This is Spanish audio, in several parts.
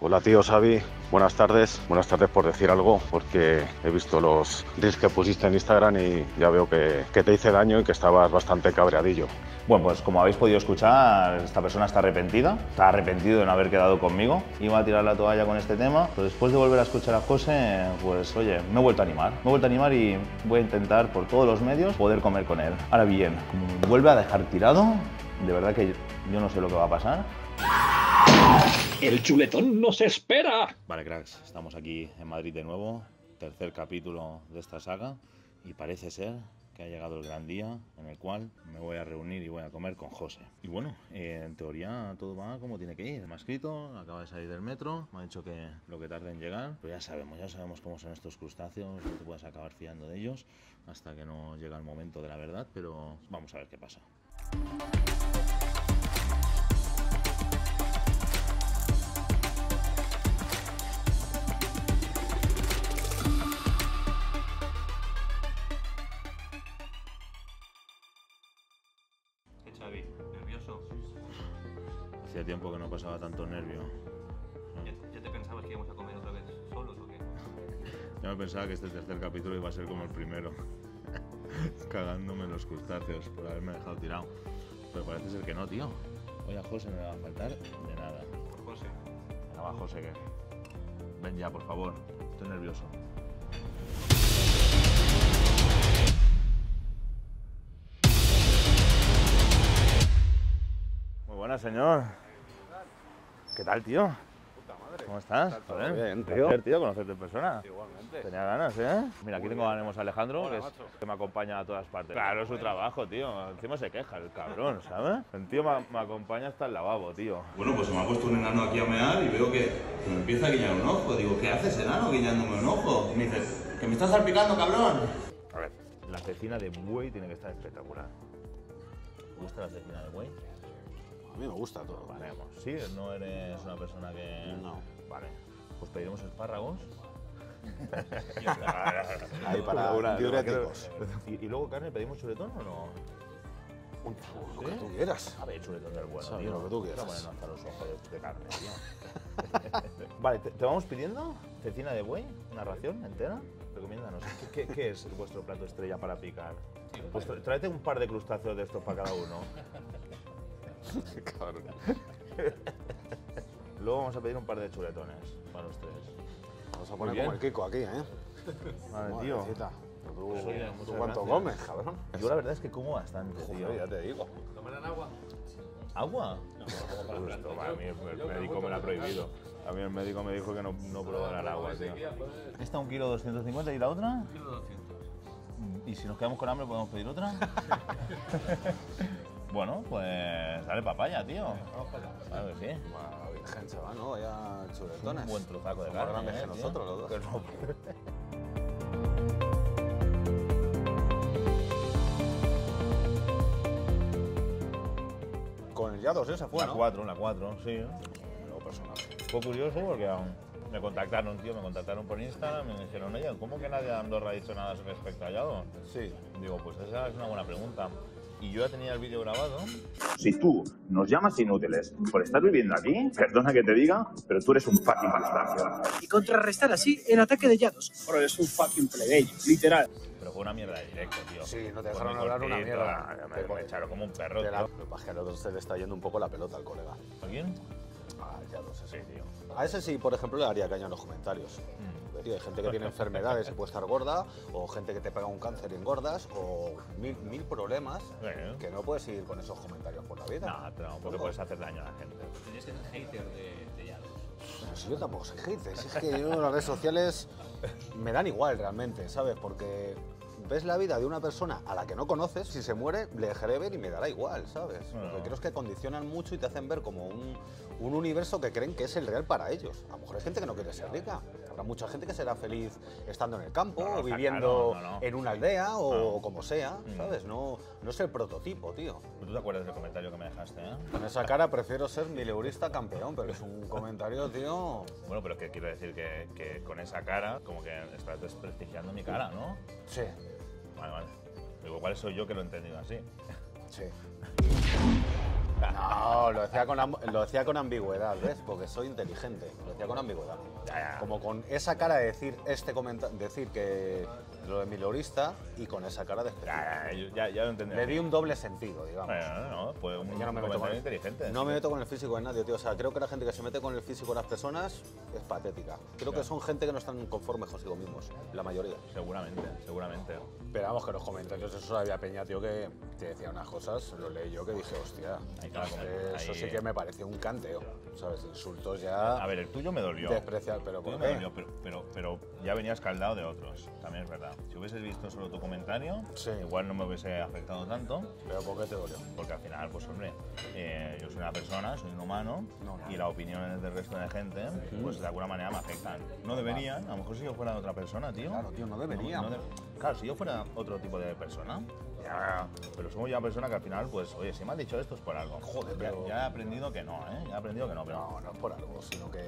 Hola tío Xavi, buenas tardes. Buenas tardes por decir algo, porque he visto los reels que pusiste en Instagram y ya veo que, que te hice daño y que estabas bastante cabreadillo. Bueno, pues como habéis podido escuchar, esta persona está arrepentida, está arrepentido de no haber quedado conmigo. Iba a tirar la toalla con este tema, pero después de volver a escuchar a José, pues oye, me he vuelto a animar. Me he vuelto a animar y voy a intentar por todos los medios poder comer con él. Ahora bien, como me vuelve a dejar tirado, de verdad que yo no sé lo que va a pasar. El chuletón nos espera. Vale, cracks, estamos aquí en Madrid de nuevo, tercer capítulo de esta saga y parece ser que ha llegado el gran día en el cual me voy a reunir y voy a comer con José. Y bueno, eh, en teoría todo va como tiene que ir. Me ha escrito, acaba de salir del metro, me ha dicho que lo que tarde en llegar, pero ya sabemos, ya sabemos cómo son estos crustáceos, no te puedes acabar fiando de ellos hasta que no llega el momento de la verdad, pero vamos a ver qué pasa. Pasaba tanto nervio. ¿Ya, ya te pensabas que íbamos a comer otra vez solos o qué? Yo me pensaba que este tercer capítulo iba a ser como el primero, cagándome en los crustáceos por haberme dejado tirado. Pero parece ser que no, tío. Hoy a José no le va a faltar de nada. Por José. Venga, va, José, que... Ven ya, por favor. Estoy nervioso. Muy buenas, señor. ¿Qué tal, tío? ¿Cómo estás? Todo bien, tío. placer, tío, conocerte en persona. Igualmente. Tenía ganas, ¿eh? Mira, aquí Muy tengo bien. tenemos a Alejandro, Hola, que, es- que me acompaña a todas partes. Claro, es su trabajo, tío. Encima se queja el cabrón, ¿sabes? El tío me, me acompaña hasta el lavabo, tío. Bueno, pues se me ha puesto un enano aquí a mear y veo que, que me empieza a guiñar un ojo. Digo, ¿qué haces, enano, guiñándome un ojo? Y me dice, que me estás salpicando, cabrón. A ver, la cecina de buey tiene que estar espectacular. ¿Te gusta la cecina de buey? A mí me gusta todo. Vale, vamos. Sí, no eres una persona que... No. Vale. Pues pediremos espárragos. Ahí para Una- diuréticos. ¿Y, y luego carne pedimos chuletón o no? Lo que ¿Sí? tú quieras. A ver, chuletón del bueno, Sabe, tío. lo que tú quieras. Vamos a ponernos hasta los ojos de, de carne, tío. vale, te, te vamos pidiendo cecina de buey, una ración entera. Recomiéndanos. ¿Qué, qué, qué es vuestro plato estrella para picar? Pues tráete un par de crustáceos de estos para cada uno. Cabrón. Luego vamos a pedir un par de chuletones para los tres. Vamos a poner como el Kiko aquí, ¿eh? Vale, tío. Madrecita. ¿Tú, Pues oye, ¿tú muchas cuánto gracias. comes, cabrón? Yo la verdad es que como bastante, tío. Ya te digo. ¿Tomarán agua? ¿Agua? Justo, a mí el médico me lo ha prohibido. A mí el médico me dijo que no, no probara el agua, tío. ¿Esta un kilo 250 y la otra? Kilo 200. ¿Y si nos quedamos con hambre podemos pedir otra? bueno, pues dale papaya, tío. Claro que sí. La Virgen se va, ¿no? Vaya chuletones. Un buen truzaco de carne, grandes eh, que tío. nosotros los dos. Que no. Con el Yados esa fue, La ¿no? 4, la 4, sí. Nuevo personaje. Fue curioso porque um, me contactaron, tío, me contactaron por Instagram y me dijeron, oye, ¿cómo que nadie de Andorra ha dicho nada respecto a Yados? Sí. Digo, pues esa es una buena pregunta. Y yo ya tenía el vídeo grabado. Si tú nos llamas inútiles por estar viviendo aquí, perdona que te diga, pero tú eres un fucking bastardo. y contrarrestar así el ataque de Yados. Pero es un fucking plebeyo, literal. Pero fue una mierda de directo, tío. Sí, no te dejaron hablar una mierda. Me, me echaron como un perro, la... tío. Lo que pasa es que al otro se le está yendo un poco la pelota al colega. ¿A quién? Ah, Yados ese. Sí, tío. A ese sí, por ejemplo, le daría caña en los comentarios. Mm. Tío, hay gente que tiene enfermedades y puede estar gorda, o gente que te pega un cáncer y engordas, o mil, mil problemas Eh. que no puedes seguir con esos comentarios por la vida. No, no, porque puedes hacer daño a la gente. Tenías que ser hater de, de Yados. Pero si yo tampoco soy hater, si es que yo las redes sociales me dan igual realmente, ¿sabes? Porque ves la vida de una persona a la que no conoces, si se muere, le dejaré ver y me dará igual, ¿sabes? Lo que No. creo es que condicionan mucho y te hacen ver como un, un universo que creen que es el real para ellos. A lo mejor hay gente que no quiere ser rica. Habrá mucha gente que será feliz estando en el campo, No, no, o viviendo claro, no, no. en una aldea, o, como sea, Mm. ¿sabes? No, no es el prototipo, tío. ¿Tú te acuerdas del comentario que me dejaste, eh? Con esa cara prefiero ser mileurista campeón, pero es un comentario, tío... Bueno, pero que quiero decir que, que con esa cara, como que estás desprestigiando mi cara, ¿no? Sí, Vale, vale. Igual soy yo que lo he entendido así. sí. No, lo decía, con, lo decía con ambigüedad, ¿ves? Porque soy inteligente. Lo decía con ambigüedad. Como con esa cara de decir este decir que lo de milorista y con esa cara de Ya, ya, ya, lo entendí. Le di un doble sentido, digamos. Bueno, no, fue un Yo no me meto con el, inteligente. No me meto con el físico de nadie, tío. O sea, creo que la gente que se mete con el físico de las personas es patética. Creo que son gente que no están conformes consigo mismos, la mayoría. Seguramente, seguramente. Pero vamos, que los comentarios, eso había Peña, tío, que te decía unas cosas, lo leí yo que dije, hostia, Eso ahí- sí que me pareció un canteo, ¿sabes? Insultos ya A ver, el tuyo me dolió. despreciar, pero dolió, pero, pero, pero ya venía escaldado de otros, también es verdad. Si hubieses visto solo tu comentario, Sí. igual no me hubiese afectado tanto, ¿Pero por qué te dolió? porque al final, pues hombre, eh, yo soy una persona, soy un humano, No, no. y las opiniones del resto de gente, pues de alguna manera me afectan. No deberían, a lo mejor si yo fuera otra persona, tío. Claro, tío, no deberían. de- claro, si yo fuera otro tipo de persona, pero somos ya personas que al final, pues, oye, si me han dicho esto es por algo. Joder, ya, pero- ya he aprendido que no, ¿eh? Ya he aprendido que no, pero... No, no es por algo, sino que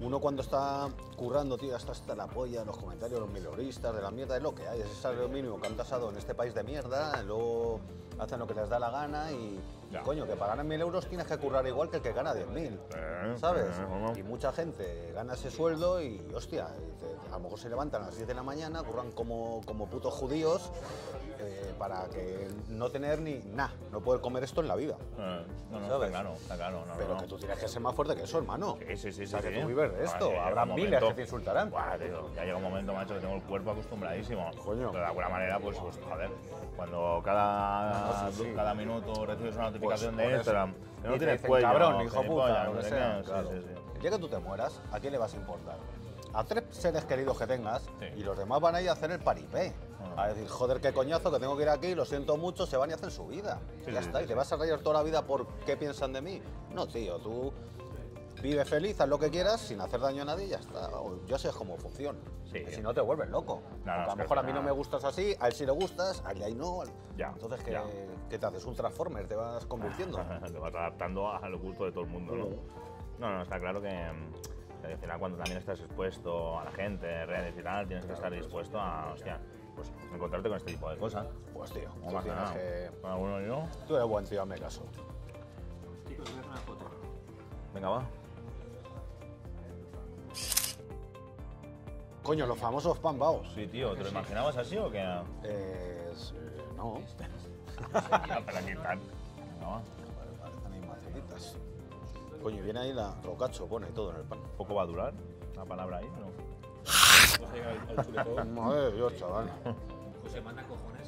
uno cuando está currando, tío, hasta hasta la polla, los comentarios, los milloristas, de la mierda, es lo que hay, es el salario mínimo que han tasado en este país de mierda, luego hacen lo que les da la gana y, Ya. coño, que para ganar mil euros tienes que currar igual que el que gana 10.000, Eh, ¿sabes? eh. Y mucha gente gana ese sueldo y, hostia, a lo mejor se levantan a las 10 de la mañana, curran como, como putos judíos eh, para que no tener ni nada, no poder comer esto en la vida. Eh, no, no, ¿Sabes? está claro, está claro. No, Pero no, que tú tienes que ser más fuerte que eso, hermano. Sí, sí, sí. O sea, sí, que sí. tú vives de esto. Habrá miles momento- que te insultarán. Buah, tío, ya llega un momento, macho, que tengo el cuerpo acostumbradísimo. Coño. Pero de alguna manera, pues, pues, joder, cuando cada, No, sí, sí. cada minuto recibes una notificación Pues, de Instagram, eso. Y no tienes dicen, cuello, cabrón, hijo gilipollas, puta, no lo que sea, claro. El día que tú te mueras, ¿a quién le vas a importar? A tres seres queridos que tengas y los demás van a ir a hacer el paripé. Ah. A decir, joder, qué coñazo, que tengo que ir aquí, lo siento mucho, se van y hacen su vida. Ya está, y te vas a reír toda la vida por qué piensan de mí. No, tío, tú vive feliz, haz lo que quieras, sin hacer daño a nadie y ya está. O Yo sé cómo funciona. Sí. Si no, te vuelves loco. no, Porque a lo mejor a al mí no me gustas así, a él sí le gustas, a él ahí no. al- Ya, Entonces, ¿qué, ya. qué te haces? ¿Un transformer? ¿Te vas convirtiendo? Te vas adaptando a los gustos de todo el mundo, ¿no? No, no, está claro que, que al final cuando también estás expuesto a la gente, redes y tal, tienes que estar dispuesto a, hostia, pues encontrarte con este tipo de cosas. Pues tío, No tienes nada. que... Con alguno yo. Tú eres buen tío, hazme caso. Chicos, voy a hacer una foto. Venga, va. Coño, los famosos pambaos. Sí, tío, ¿te lo imaginabas así o qué? Eh, es- eh, no. Para quitar. Venga, va. Parecen ahí macetitas. Coño, y viene ahí la rocacho, pone todo en el pan. ¿Poco va a durar la palabra ahí? ¿no? Madre de Dios, chaval. José manda cojones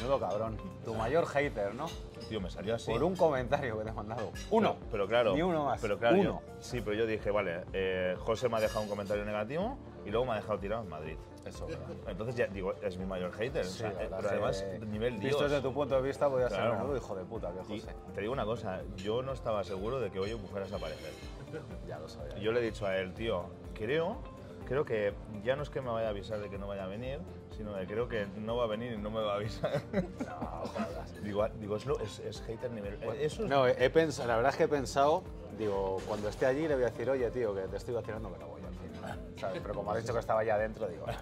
Menudo cabrón. Tu mayor hater, ¿no? Tío, me salió así. Por un comentario que te he mandado. Uno. Pero, pero claro. Ni uno más. Pero claro, Uno. yo- sí, pero yo dije, vale, eh, José me ha dejado un comentario negativo y luego me ha dejado tirado en Madrid. Eso, ¿verdad? Entonces ya digo, es mi mayor hater. o Sí, sea, la eh, verdad pero que, además, nivel Dios. Visto desde tu punto de vista, podía ser Claro. menudo hijo de puta que Y José. te digo una cosa, yo no estaba seguro de que hoy fueras a aparecer. Ya lo sabía. Yo le he dicho a él, tío, creo, creo que ya no es que me vaya a avisar de que no vaya a venir, sino de creo que no va a venir y no me va a avisar. digo, ah, digo es, lo- es, es hater nivel. eh, Eso es. No, he pensado, la verdad es que he pensado, digo, cuando esté allí le voy a decir, oye, tío, que te estoy vacilando que no voy al final. ¿sabes? Pero como has dicho que estaba allá adentro, digo, "No,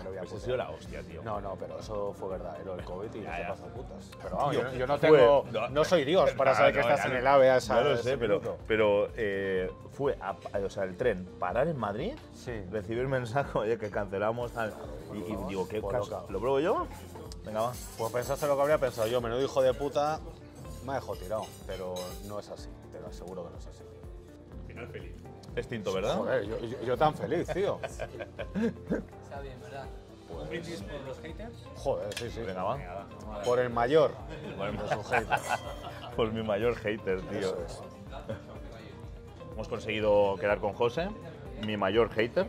me lo voy a Pues ha putear". sido la hostia, tío. No, no, pero eso fue verdad, era el COVID y Ya, se ya. pasó putas. Pero vamos, Tío, yo, yo no fue- tengo, no. no, soy Dios para saber que no, estás en el AVE a esa lo ese sé, pero, minuto. pero eh, fue, a- o sea, el tren, parar en Madrid, Sí. recibir mensaje, oye, que cancelamos, tal. Y, y digo, ¿qué caso? ¿Lo pruebo yo? Venga, va. Pues pensaste lo que habría pensado yo, menudo hijo de puta, me ha dejado tirado, pero no es así, te lo aseguro que no es así. Es tinto, ¿verdad? Joder, yo, yo- yo tan feliz, tío. Está bien, ¿verdad? ¿Un brindis por los haters? Joder, sí, sí. Venga, va. Por el mayor. Por, haters. por mi mayor hater, tío. Eso es. Hemos conseguido quedar con José, mi mayor hater.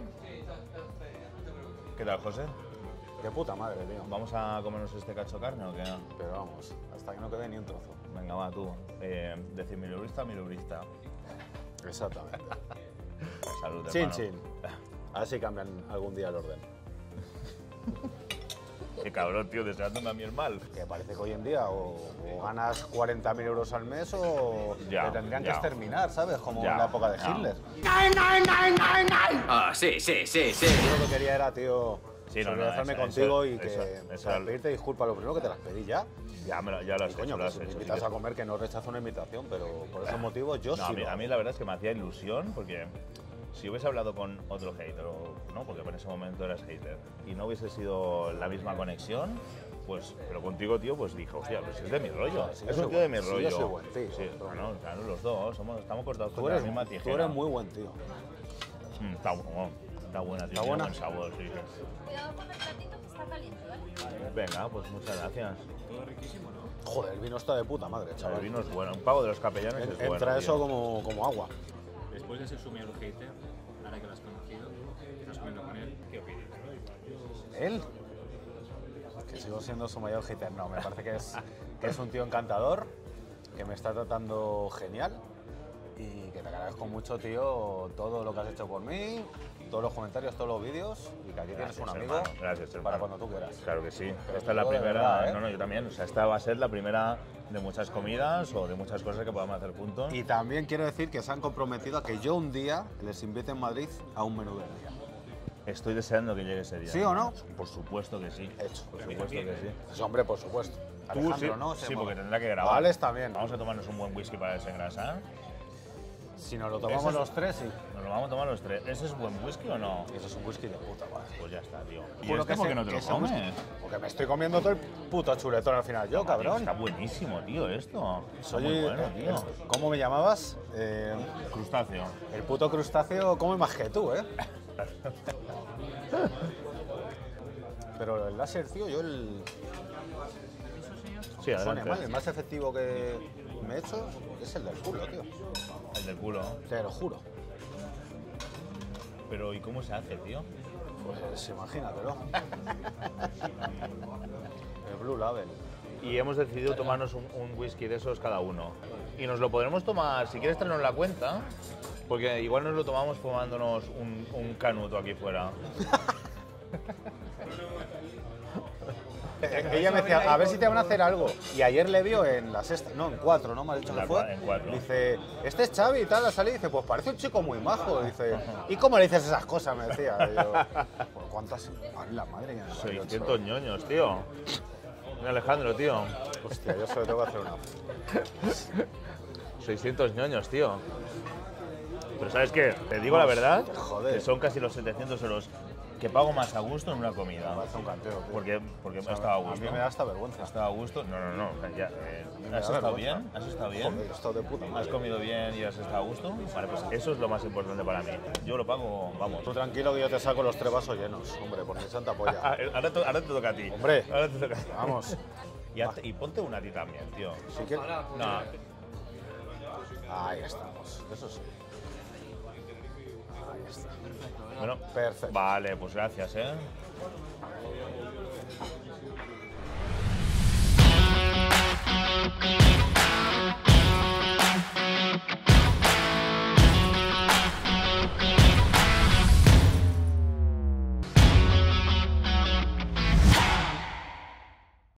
¿Qué tal, José? De puta madre, tío. ¿Vamos a comernos este cacho de carne o qué? Pero vamos, hasta que no quede ni un trozo. Venga, va, tú. Eh, decir milubrista, milubrista. Exactamente. Salud, Chin, hermano. chin. A ver si cambian algún día el orden. Qué cabrón, tío, deseándome a mí el mal. Que parece que hoy en día o, o ganas 40.000 euros al mes o Ya, te tendrían que ya. exterminar, ¿sabes? Como Ya, en la época de ya. Hitler. Ah, sí, sí, sí, sí. Yo lo que quería era, tío, Sí, no, no, contigo eso- y que eso- o eso- sea, pedirte disculpas lo primero que te las pedí ya. Ya, me lo, ya lo has Y coño, hecho, que si me hecho, sí invitas que- a comer que no rechazo una invitación, pero por esos motivos yo No, sí a, mí, lo a mí la verdad es que me hacía ilusión porque si hubiese hablado con otro hater, o- ¿no? porque en ese momento eras hater, y no hubiese sido la misma conexión, pues, pero contigo, tío, pues dije, hostia, pues es de mi rollo, Sí, es un tío de mi buen- sí, rollo. yo soy buen tío. Sí, bueno, claro, los dos, somos, estamos cortados Tú con la misma tú tijera. eres muy buen tío. Mm, está, bueno, está buena, tío, ¿Está buena? buen sabor, sí. Cuidado con el platito que está caliente, ¿vale? Venga, pues muchas gracias. Joder, el vino está de puta madre, El chaval. vino es bueno, un pago de los capellanes En- es bueno. Entra tío. eso como, como agua. Después de ser su mayor hater, ahora que lo has conocido, estás comiendo con él, ¿qué opinas? ¿Él? Que sigo siendo su mayor hater. No, me parece que es, que es un tío encantador, que me está tratando genial y que te agradezco mucho, tío, todo lo que has hecho por mí, todos los comentarios, todos los vídeos y que aquí tienes Gracias, un amigo hermano, gracias, hermano. para cuando tú quieras. Claro que sí. Pero esta es la primera. verdad, ¿eh? No, no, yo también. O sea, esta va a ser la primera de muchas comidas o de muchas cosas que podamos hacer juntos. Y también quiero decir que se han comprometido a que yo un día les invite en Madrid a un menú del día. Estoy deseando que llegue ese día. ¿Sí o no? Por supuesto que sí. Hecho. Por supuesto que sí. Pues hombre, por supuesto. Tú Alejandro, sí, ¿no? sí, porque tendrá que grabar. Alex también. Vamos a tomarnos un buen whisky para desengrasar. Si nos lo tomamos es- los tres, sí. Nos lo vamos a tomar los tres. ¿Ese es buen whisky o no? Eso es un whisky de puta madre. Pues ya está, tío. ¿Y este que por qué no te lo whisky- comes? Porque me estoy comiendo todo el puto chuletón al final yo, cabrón. Está buenísimo, tío, esto. Soy, muy bueno, tío. ¿Cómo me llamabas? Eh, Crustáceo. el puto crustáceo come más que tú, ¿eh? Pero el láser, tío, yo el... Sí, adelante. el más efectivo que me he hecho es el del culo, tío. El del culo. Te lo juro. Pero ¿y cómo se hace, tío? Pues imagínatelo. el Blue Label. y hemos decidido tomarnos un, un whisky de esos cada uno. Y nos lo podremos tomar, si quieres traernos la cuenta, porque igual nos lo tomamos fumándonos un, un canuto aquí fuera. Eh, Ella me decía, a ver si te van a hacer algo. Y ayer le vio en la sexta, no, en cuatro, ¿no? Me ha dicho que la fue. cua- en cuatro. Dice, este es Xavi y tal, ha salido. Dice, pues parece un chico muy majo. Dice, ¿y cómo le dices esas cosas? Me decía. Y yo, "Pues, la madre que me parió, 600 ñoños, tío. Mira Alejandro, tío. Hostia, yo solo tengo que hacer una. 600 ñoños, tío. Pero ¿sabes qué? Te digo la verdad, Joder. que son casi los 700 euros que pago más a gusto en una comida. Me un canteo, tío. Porque, porque O sea, a A gusto. mí me da hasta vergüenza. ¿Has estado a gusto? No, no, no. Ya, eh, ¿Has estado bien? ¿Has estado bien? Joder, he estado de puta ¿Has comido bien y has estado a gusto? Vale, pues eso es lo más importante para mí. Yo lo pago, vamos. Tú tranquilo que yo te saco los tres vasos llenos, hombre, por mi santa polla. ahora, te, ahora te toca a ti. Hombre. Ahora te toca a ti. Vamos. Y, ponte una a ti también, tío. Si quieres... No, Ahí estamos. Eso sí. Bueno, perfecto. Vale, pues gracias, ¿eh?